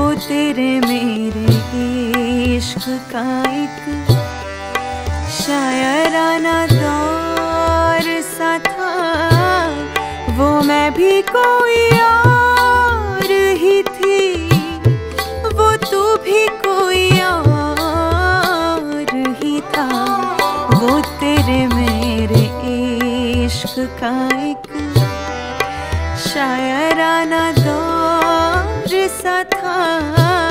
वो तेरे मेरे इश्क का एक शायराना दौर सा था। वो मैं भी कोई और ही थी। वो तू भी कोई और ही था। वो तेरे मेरे इश्क का एक शायराना दौर सा था